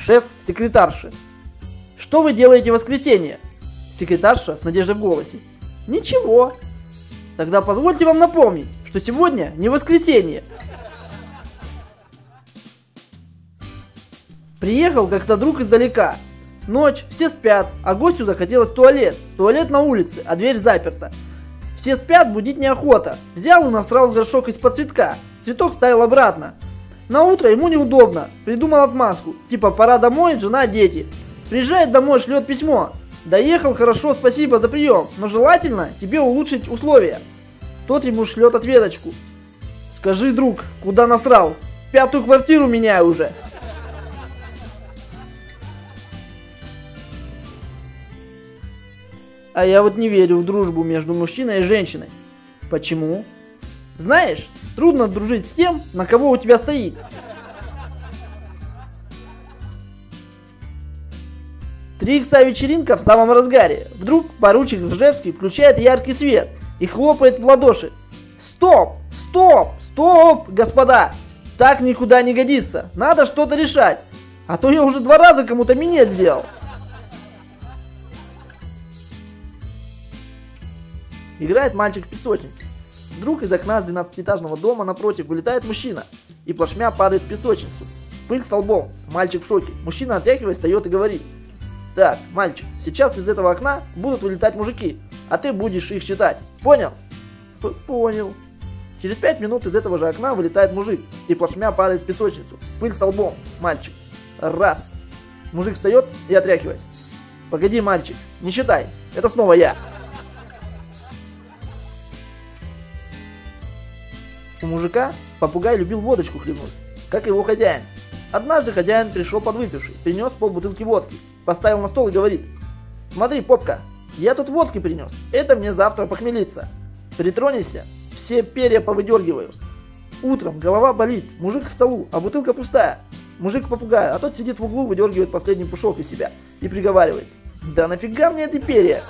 Шеф секретарши. Что вы делаете в воскресенье? Секретарша с надеждой в голосе. Ничего. Тогда позвольте вам напомнить, что сегодня не воскресенье. Приехал как-то друг издалека. Ночь, все спят, а гостю захотелось в туалет. Туалет на улице, а дверь заперта. Все спят, будить неохота. Взял и насрал горшок из-под цветка. Цветок ставил обратно. На утро ему неудобно. Придумал отмазку. Типа пора домой, жена, дети. Приезжает домой, шлет письмо. Доехал, хорошо, спасибо за прием, но желательно тебе улучшить условия. Тот ему шлет ответочку. Скажи, друг, куда насрал? Пятую квартиру меняю уже. А я вот не верю в дружбу между мужчиной и женщиной. Почему? Знаешь, трудно дружить с тем, на кого у тебя стоит. Три икса вечеринка в самом разгаре. Вдруг поручик Ржевский включает яркий свет и хлопает в ладоши. Стоп! Стоп! Стоп, господа! Так никуда не годится. Надо что-то решать. А то я уже два раза кому-то минет сделал. Играет мальчик в песочнице. Вдруг из окна 12-этажного дома напротив вылетает мужчина и плашмя падает в песочницу. Пыль столбом. Мальчик в шоке. Мужчина отряхиваясь встает и говорит. Так, мальчик, сейчас из этого окна будут вылетать мужики, а ты будешь их считать. Понял? П Понял. Через пять минут из этого же окна вылетает мужик и плашмя падает в песочницу. Пыль столбом. Мальчик. Раз. Мужик встает и отряхиваясь. Погоди, мальчик, не считай. Это снова я. У мужика попугай любил водочку хлебнуть, как его хозяин. Однажды хозяин пришел подвыпивший, принес полбутылки водки, поставил на стол и говорит, смотри, попка, я тут водки принес, это мне завтра похмелиться. Притронешься, все перья повыдергиваю. Утром голова болит, мужик к столу, а бутылка пустая. Мужик попугая, а тот сидит в углу, выдергивает последний пушок из себя и приговаривает. Да нафига мне эти перья?